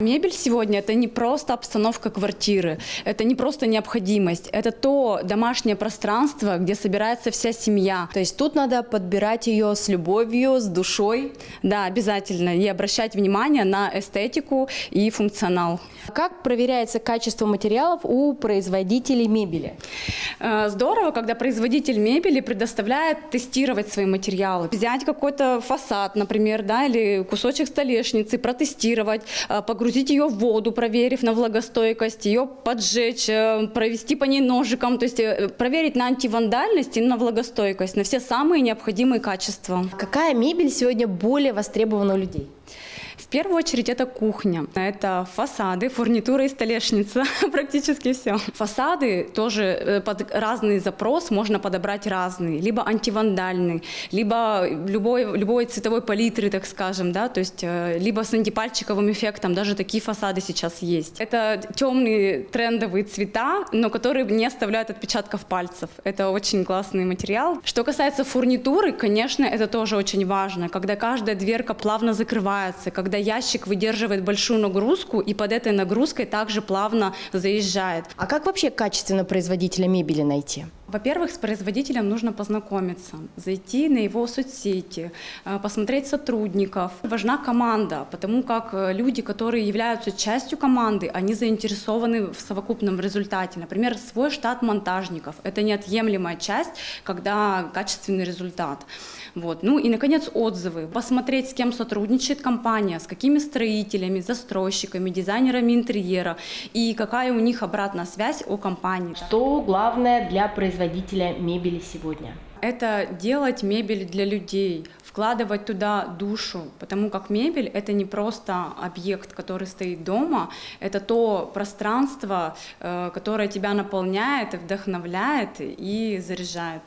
Мебель сегодня это не просто обстановка квартиры, это не просто необходимость, это то домашнее пространство, где собирается вся семья. То есть тут надо подбирать ее с любовью, с душой. Да, обязательно. И обращать внимание на эстетику и функционал. Как проверяется качество материалов у производителей мебели? Э, Здорово, когда производитель мебели предоставляет тестировать свои материалы. Взять какой-то фасад, например, да, или кусочек столешницы, протестировать, э, погрузить ее в воду, проверив на влагостойкость, ее поджечь, э, провести по ней ножиком, то есть проверить на антивандальность и на влагостойкость, на все самые необходимые качества. Какая мебель сегодня более востребована у людей? Первую очередь это кухня, это фасады, фурнитура и столешница, практически все. Фасады тоже э, под разный запрос можно подобрать разные, либо антивандальный, либо любой, любой цветовой палитры, так скажем, да, то есть э, либо с антипальчиковым эффектом, даже такие фасады сейчас есть. Это темные трендовые цвета, но которые не оставляют отпечатков пальцев. Это очень классный материал. Что касается фурнитуры, конечно, это тоже очень важно, когда каждая дверка плавно закрывается, когда ящик выдерживает большую нагрузку и под этой нагрузкой также плавно заезжает. А как вообще качественно производителя мебели найти? Во-первых, с производителем нужно познакомиться, зайти на его соцсети, э, посмотреть сотрудников. Важна команда, потому как э, люди, которые являются частью команды, они заинтересованы в совокупном результате. Например, свой штат монтажников – это неотъемлемая часть, когда качественный результат. Вот. Ну и, наконец, отзывы. Посмотреть, с кем сотрудничает компания, с какими строителями, застройщиками, дизайнерами интерьера и какая у них обратная связь о компании. Что главное для производителя мебели сегодня? это делать мебель для людей, вкладывать туда душу, потому как мебель это не просто объект, который стоит дома, это то пространство, э, которое тебя наполняет, вдохновляет и заряжает.